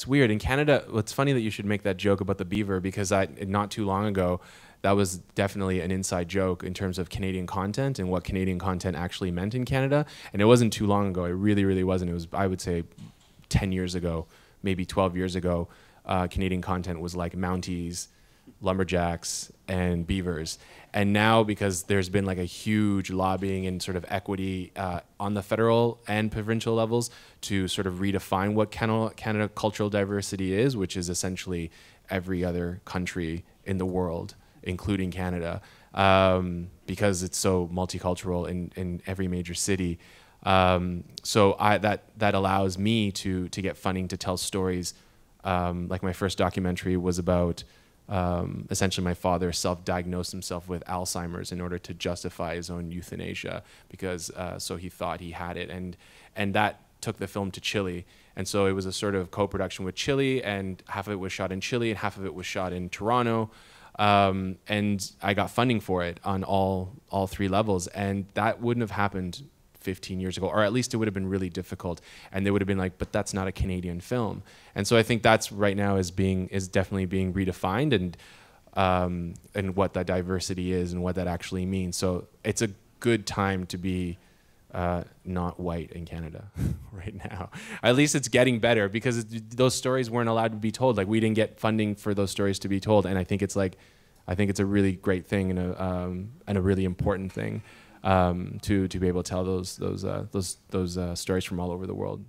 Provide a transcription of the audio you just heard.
it's weird in Canada. It's funny that you should make that joke about the beaver because I not too long ago that was definitely an inside joke in terms of Canadian content and what Canadian content actually meant in Canada. And it wasn't too long ago. It really, really wasn't. It was, I would say, 10 years ago, maybe 12 years ago. Uh, Canadian content was like Mounties, lumberjacks, and beavers. And now, because there's been like a huge lobbying and sort of equity uh, on the federal and provincial levels to sort of redefine what Canada, Canada cultural diversity is, which is essentially every other country in the world including Canada, um, because it's so multicultural in, in every major city. Um, so I, that that allows me to to get funding to tell stories. Um, like my first documentary was about um, essentially my father self-diagnosed himself with Alzheimer's in order to justify his own euthanasia because uh, so he thought he had it. And and that took the film to Chile. And so it was a sort of co-production with Chile and half of it was shot in Chile and half of it was shot in Toronto. Um, and I got funding for it on all all three levels, and that wouldn't have happened 15 years ago, or at least it would have been really difficult. And they would have been like, "But that's not a Canadian film." And so I think that's right now is being is definitely being redefined, and um, and what that diversity is and what that actually means. So it's a good time to be uh, not white in Canada right now. At least it's getting better because it, those stories weren't allowed to be told. Like we didn't get funding for those stories to be told, and I think it's like, I think it's a really great thing and a um, and a really important thing um, to to be able to tell those those uh, those those uh, stories from all over the world.